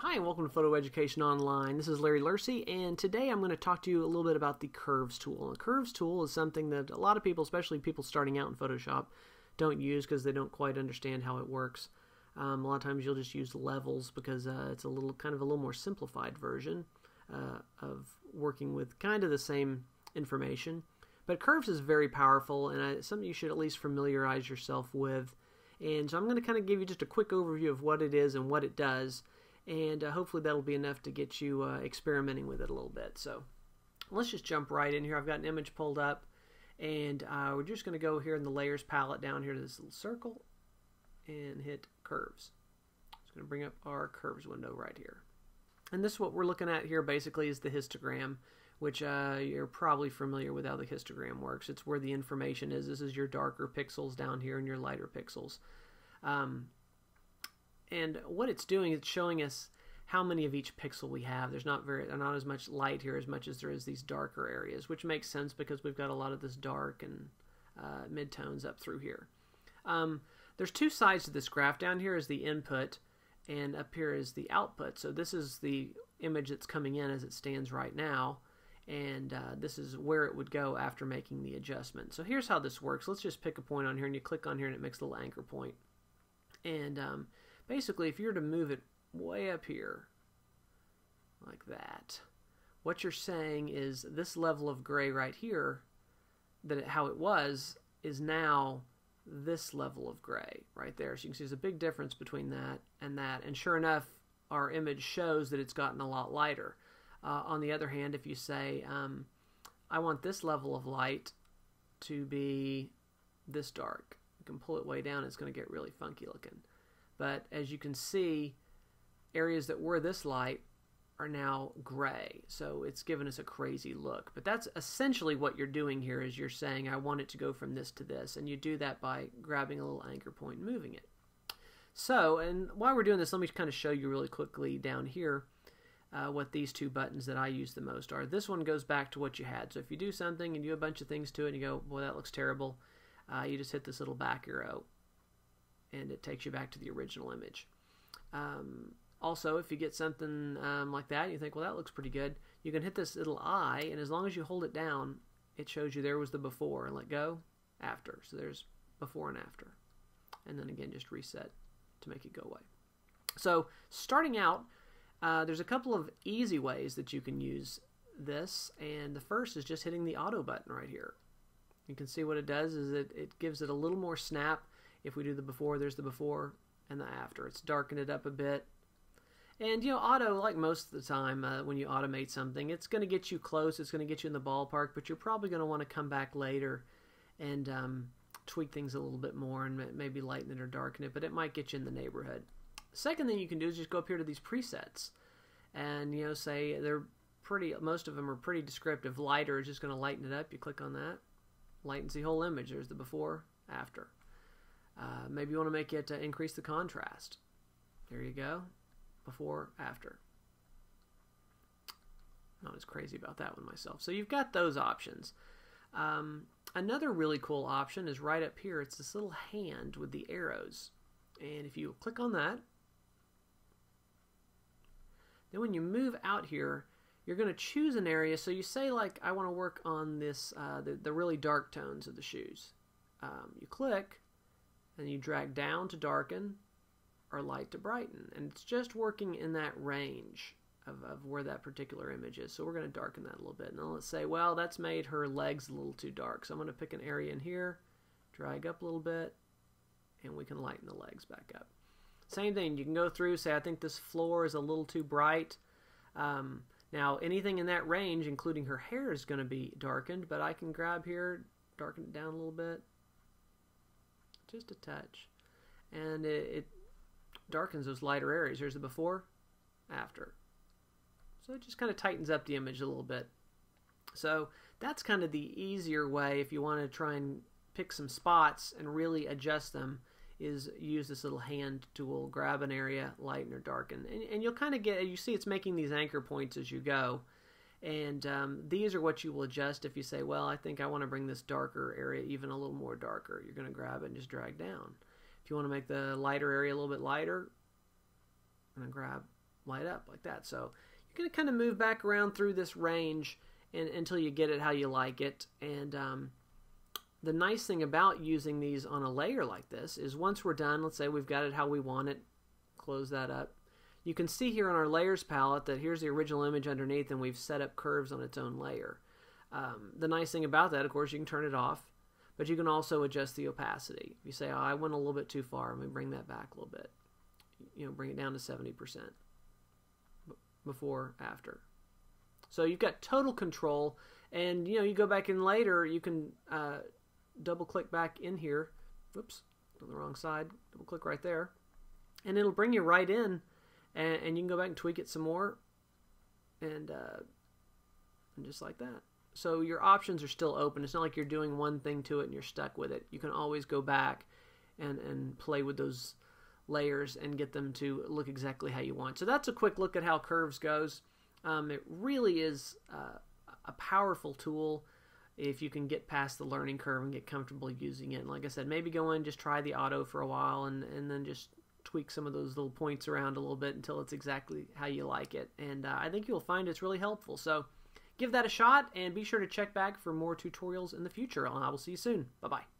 Hi, and welcome to Photo Education Online. This is Larry Lourcey, and today I'm going to talk to you a little bit about the Curves tool. The Curves tool is something that a lot of people, especially people starting out in Photoshop, don't use because they don't quite understand how it works. Um, a lot of times you'll just use levels because uh, it's a little kind of a little more simplified version uh, of working with kind of the same information. But Curves is very powerful and uh, something you should at least familiarize yourself with. And so I'm going to kind of give you just a quick overview of what it is and what it does and uh, hopefully that'll be enough to get you uh, experimenting with it a little bit. So let's just jump right in here. I've got an image pulled up, and uh, we're just going to go here in the layers palette down here to this little circle and hit curves. It's going to bring up our curves window right here. And this is what we're looking at here basically is the histogram, which uh, you're probably familiar with how the histogram works. It's where the information is. This is your darker pixels down here and your lighter pixels. Um, and what it's doing is showing us how many of each pixel we have. There's not very not as much light here as much as there is these darker areas, which makes sense because we've got a lot of this dark and uh, midtones up through here. Um, there's two sides to this graph. Down here is the input, and up here is the output. So this is the image that's coming in as it stands right now, and uh, this is where it would go after making the adjustment. So here's how this works. Let's just pick a point on here, and you click on here, and it makes a little anchor point. And um, basically, if you were to move it way up here, like that, what you're saying is this level of gray right here, that it, how it was, is now this level of gray right there. So you can see there's a big difference between that and that. And sure enough, our image shows that it's gotten a lot lighter. Uh, on the other hand, if you say, um, I want this level of light to be this dark, you can pull it way down, it's going to get really funky looking. But as you can see, areas that were this light are now gray. So it's given us a crazy look. But that's essentially what you're doing here is you're saying, I want it to go from this to this. And you do that by grabbing a little anchor point and moving it. So, and while we're doing this, let me kind of show you really quickly down here uh, what these two buttons that I use the most are. This one goes back to what you had. So if you do something and you do a bunch of things to it and you go, boy, that looks terrible, uh, you just hit this little back arrow and it takes you back to the original image. Um, also, if you get something um, like that, you think, well, that looks pretty good, you can hit this little eye, and as long as you hold it down, it shows you there was the before, and let go, after. So there's before and after. And then again, just reset to make it go away. So starting out, uh, there's a couple of easy ways that you can use this, and the first is just hitting the auto button right here. You can see what it does is it, it gives it a little more snap if we do the before, there's the before and the after. It's darkened it up a bit. And, you know, auto, like most of the time uh, when you automate something, it's going to get you close, it's going to get you in the ballpark, but you're probably going to want to come back later and um, tweak things a little bit more and maybe lighten it or darken it, but it might get you in the neighborhood. Second thing you can do is just go up here to these presets and, you know, say they're pretty, most of them are pretty descriptive. Lighter is just going to lighten it up. You click on that, lightens the whole image. There's the before, after. Uh, maybe you want to make it uh, increase the contrast. There you go. Before, after. Not as crazy about that one myself. So you've got those options. Um, another really cool option is right up here. It's this little hand with the arrows. And if you click on that, then when you move out here, you're going to choose an area. So you say like, I want to work on this, uh, the, the really dark tones of the shoes. Um, you click, and you drag down to darken or light to brighten. And it's just working in that range of, of where that particular image is. So we're going to darken that a little bit. Now let's say, well, that's made her legs a little too dark. So I'm going to pick an area in here, drag up a little bit, and we can lighten the legs back up. Same thing, you can go through, say, I think this floor is a little too bright. Um, now, anything in that range, including her hair, is going to be darkened, but I can grab here, darken it down a little bit, just a touch. And it, it darkens those lighter areas. Here's the before, after. So it just kind of tightens up the image a little bit. So that's kind of the easier way if you want to try and pick some spots and really adjust them is use this little hand tool, grab an area, lighten or darken. And, and you'll kind of get, you see it's making these anchor points as you go. And um, these are what you will adjust if you say, well, I think I want to bring this darker area even a little more darker. You're going to grab it and just drag down. If you want to make the lighter area a little bit lighter, I'm going to grab light up like that. So you're going to kind of move back around through this range and, until you get it how you like it. And um, the nice thing about using these on a layer like this is once we're done, let's say we've got it how we want it, close that up. You can see here on our layers palette that here's the original image underneath and we've set up curves on its own layer. Um, the nice thing about that, of course, you can turn it off, but you can also adjust the opacity. You say, oh, I went a little bit too far, let me bring that back a little bit. You know, bring it down to 70% before, after. So you've got total control, and you know, you go back in later, you can uh, double click back in here. Whoops, on the wrong side. Double click right there, and it'll bring you right in, and, and you can go back and tweak it some more, and uh, and just like that. So your options are still open. It's not like you're doing one thing to it and you're stuck with it. You can always go back and and play with those layers and get them to look exactly how you want. So that's a quick look at how curves goes. Um, it really is uh, a powerful tool if you can get past the learning curve and get comfortable using it. And like I said, maybe go in, just try the auto for a while, and, and then just tweak some of those little points around a little bit until it's exactly how you like it. And uh, I think you'll find it's really helpful. So give that a shot and be sure to check back for more tutorials in the future. And I will see you soon. Bye bye.